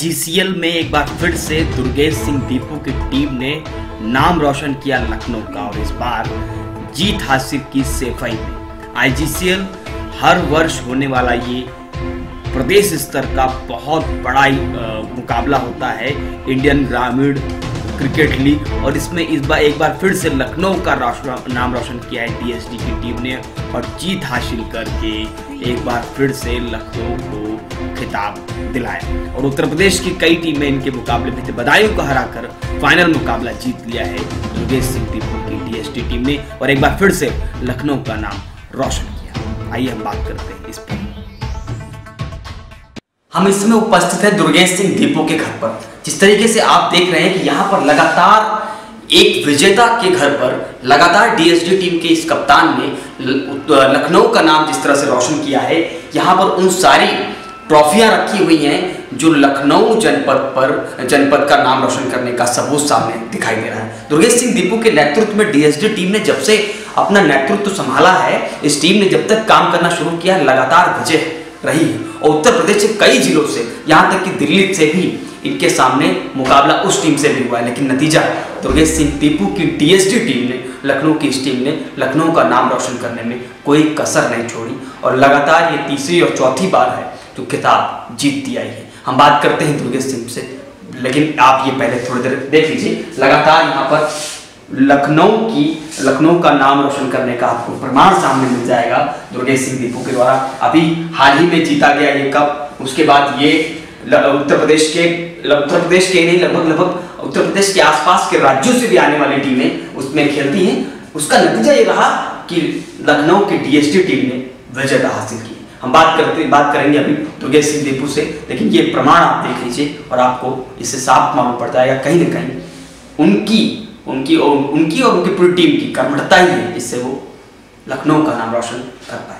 आईजीसीएल में एक बार फिर से दुर्गेश सिंह दीपू की टीम ने नाम रोशन किया लखनऊ का और इस बार जीत हासिल की सेफाई में। आईजीसीएल हर वर्ष होने वाला ये प्रदेश स्तर का बहुत बड़ा मुकाबला होता है इंडियन ग्रामीण क्रिकेट लीग। और इसमें इस बार, एक बार फिर से लखनऊ का नाम रोशन किया है डीएसडी की टीम ने और जीत हासिल करके एक बार फिर से लखनऊ को खिताब दिलाया। और उत्तर प्रदेश की कई टीमें इनके मुकाबले में बदायूं को हराकर फाइनल मुकाबला जीत लिया है। दुर्गेश सिंह दीपू की डीएसडी टीम ने और एक बार फिर से लखनऊ का नाम रोशन किया। आइए हम बात करते हैं इस पर। हम इसमें उपस्थित है दुर्गेश सिंह दीपू के घर पर। जिस तरीके से आप देख रहे हैं कि यहाँ पर लगातार एक विजेता के घर पर लगातार डीएसडी टीम के इस कप्तान ने लखनऊ का नाम जिस तरह से रोशन किया है, यहाँ पर उन सारी ट्रॉफियाँ रखी हुई हैं, जो लखनऊ जनपद पर, जनपद का नाम रोशन करने का सबूत सामने दिखाई दे रहा है। दुर्गेश सिंह दीपू के नेतृत्व में डीएसडी टीम ने जब से अपना नेतृत्व संभाला है, इस टीम ने जब तक काम करना शुरू किया लगातार विजय रही है। और उत्तर प्रदेश के कई जिलों से, यहाँ तक कि दिल्ली से भी इनके सामने मुकाबला उस टीम से भी हुआ है, लेकिन नतीजा दुर्गेश सिंह दीपू की डीएसडी टीम ने, लखनऊ की इस टीम ने, लखनऊ का नाम रोशन करने में कोई कसर नहीं छोड़ी। और लगातार ये तीसरी और चौथी बार है जो खिताब जीतती आई है। हम बात करते हैं दुर्गेश सिंह से, लेकिन आप ये पहले थोड़ी देर देख लीजिए। लगातार यहाँ पर लखनऊ की, लखनऊ का नाम रोशन करने का आपको प्रमाण सामने मिल जाएगा, दुर्गेश सिंह दीपू के द्वारा। अभी हाल ही में जीता गया ये कप, उसके बाद ये उत्तर प्रदेश के उत्तर प्रदेश के नहीं, लगभग लगभग उत्तर प्रदेश के आसपास के राज्यों से भी आने वाली टीमें उसमें खेलती हैं। उसका नतीजा ये रहा कि लखनऊ की डीएसटी टीम ने विजेता हासिल की हम बात करते, बात करेंगे अभी दुर्गेश सिंह दीपू से, लेकिन ये प्रमाण आप देख लीजिए और आपको इससे साफ़ मालूम पड़ जाएगा कहीं ना कहीं उनकी उनकी और उनकी और उनकी पूरी टीम की कर्मठता ही है जिससे वो लखनऊ का नाम रोशन कर पाए।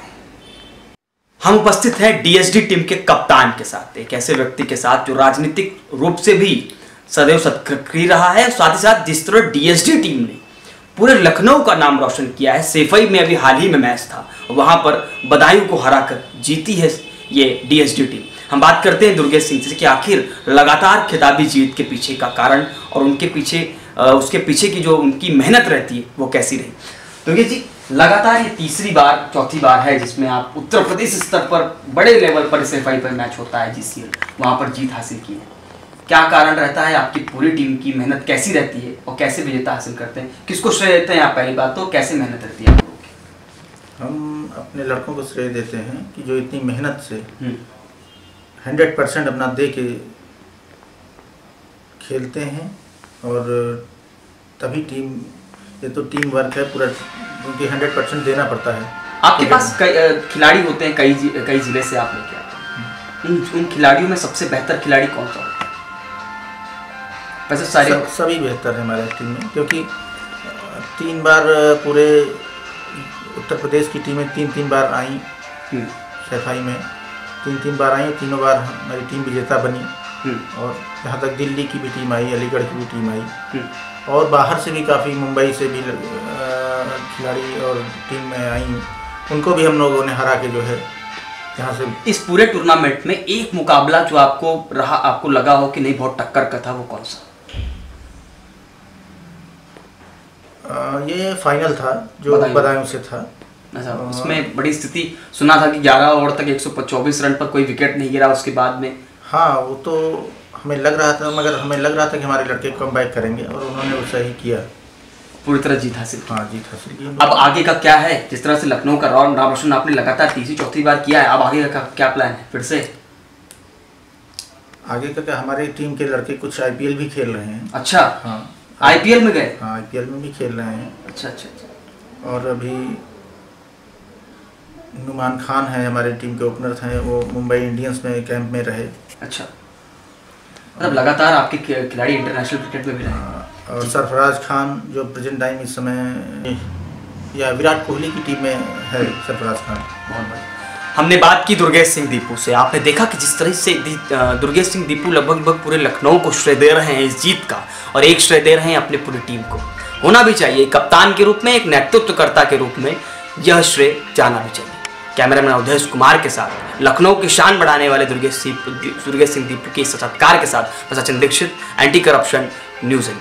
हम उपस्थित हैं डीएसडी टीम के कप्तान के साथ, एक ऐसे व्यक्ति के साथ जो राजनीतिक रूप से भी सदैव सक्रिय रहा है साथ ही साथ जिस तरह डीएसडी टीम ने पूरे लखनऊ का नाम रोशन किया है। सेफई में अभी हाल ही में मैच था। वहाँ पर बदायूं को हराकर जीती है ये डीएसडी टीम हम बात करते हैं दुर्गेश सिंह से कि आखिर लगातार खिताबी जीत के पीछे का कारण और उनके पीछे उसके पीछे की जो उनकी मेहनत रहती है, वो कैसी रही? दुर्गेश जी, लगातार ये तीसरी बार, चौथी बार है जिसमें आप उत्तर प्रदेश स्तर पर बड़े लेवल पर सेफाई पर मैच होता है जीसीएल वहाँ पर जीत हासिल की है। क्या कारण रहता है आपकी पूरी टीम की मेहनत कैसी रहती है और कैसे विजेता हासिल करते हैं? किसको श्रेय देते हैं आप पहली बात तो? कैसे मेहनत रहती है आप लोगों की? हम अपने लड़कों को श्रेय देते हैं कि जो इतनी मेहनत से हम्म, हंड्रेड परसेंट अपना दे के खेलते हैं और तभी टीम ये तो टीम वर्क है पूरा क्योंकि हंड्रेड परसेंट देना पड़ता है। आपके पास कई खिलाड़ी होते हैं कई कई ज़िले से आप लेके आते हैं। उन उन खिलाड़ियों में सबसे बेहतर खिलाड़ी कौन सा होता है? वैसे सारे सब, सभी बेहतर है हमारे टीम में क्योंकि तीन बार पूरे उत्तर प्रदेश की टीमें तीन तीन बार आई हम्म, सफ़ाई में। तीन तीन बार आई तीनों बार हमारी टीम विजेता बनी। हम्म, और यहाँ तक दिल्ली की भी टीम आई अलीगढ़ की भी टीम आई। हम्म। और बाहर से भी काफ़ी मुंबई से भी खिलाड़ी और टीम में आई उनको भी हम लोगों ने हरा के जो है यहाँ से इस पूरे टूर्नामेंट में एक मुकाबला जो आपको रहा आपको लगा हो कि नहीं बहुत टक्कर का था वो कौन सा? ये फाइनल था जो बदायूं। से था। अच्छा हाँ। उसमें बड़ी स्थिति सुना था कि 11 ओवर तक 124 रन पर कोई विकेट नहीं गिरा उसके बाद में। हाँ वो तो हमें लग रहा था मगर हमें लग रहा था कि हमारे लड़के कम बैक करेंगे और उन्होंने वो सही किया। पूरी तरह जीत हासिल हाँ जीत हासिल की। अब आगे का क्या है? जिस तरह से लखनऊ का राउंड नाम रोशन आपने लगातार तीसरी चौथी बार किया है अब आगे का क्या प्लान है? फिर से। आगे का क्या हमारी टीम के लड़के कुछ आईपीएल भी खेल रहे हैं। अच्छा। हाँ। आईपीएल में गए? हाँ आईपीएल में भी खेल रहे हैं। अच्छा अच्छा अच्छा। और अभी नुमान खान है हमारे टीम के ओपनर थे वो मुंबई इंडियंस में कैंप में रहे। अच्छा। मतलब लगातार आपके खिलाड़ी इंटरनेशनल क्रिकेट में भी रहे। और सरफराज खान जो प्रेजेंट टाइम इस समय या विराट कोहली की टीम में है सरफराज खान। बहुत बढ़िया। हमने बात की दुर्गेश सिंह दीपू से। आपने देखा कि जिस तरह से दुर्गेश सिंह दीपू लगभग लगभग पूरे लखनऊ को श्रेय दे रहे हैं इस जीत का और एक श्रेय दे रहे हैं अपनी पूरी टीम को। होना भी चाहिए। कप्तान के रूप में, एक नेतृत्वकर्ता के रूप में यह श्रेय जाना भी चाहिए। कैमरामैन अवधेश कुमार के साथ, लखनऊ की शान बढ़ाने वाले दुर्गेश सिंह दुर्गेश सिंह दीपू के साक्षात्कार के साथ Sachin Dikshit anti corruption news and